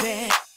Baby.